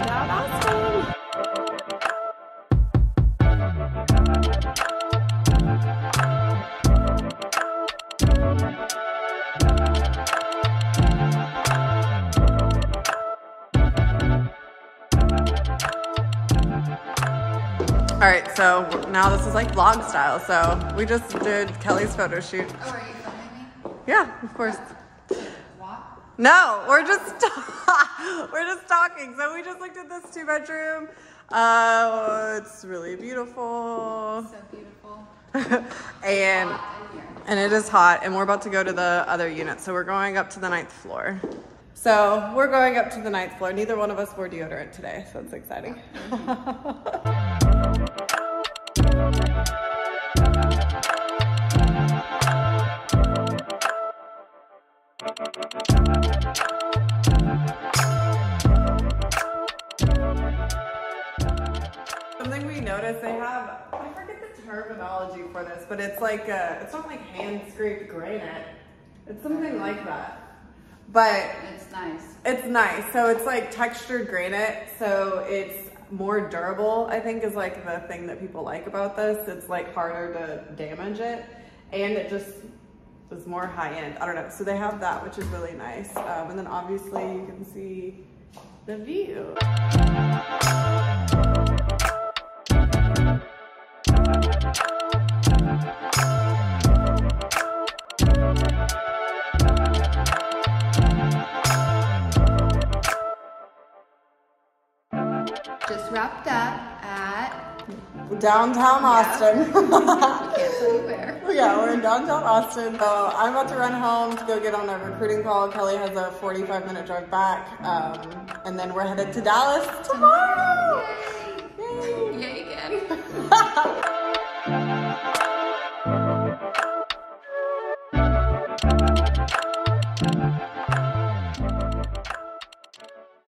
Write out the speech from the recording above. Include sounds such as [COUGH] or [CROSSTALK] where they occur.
Austin. All right, so now this is like vlog style. So we just did Kelly's photo shoot. Oh, are you filming me? Yeah, of course. No, we're just [LAUGHS] we're just talking. So we just looked at this two bedroom. Uh, it's really beautiful, So beautiful. [LAUGHS] and Hot in here. and it is hot. And we're about to go to the other unit. So we're going up to the ninth floor. So we're going up to the ninth floor. Neither one of us wore deodorant today, so it's exciting. [LAUGHS] Something we noticed they have I forget the terminology for this, but it's like uh it's not like hand scraped granite. It's something like that. But It's nice. it's nice. So it's like textured granite, so it's more durable, I think is like the thing that people like about this. It's like harder to damage it and it just is more high end. I don't know. So they have that, which is really nice. Um, and then obviously you can see the view. Just wrapped up at Downtown Austin. [LAUGHS] can't tell you where. yeah, we're in downtown Austin. So I'm about to run home to go get on a recruiting call. Kelly has a 45 minute drive back. Um, and then we're headed to Dallas tomorrow. Yay. Yay again. [LAUGHS] [LAUGHS]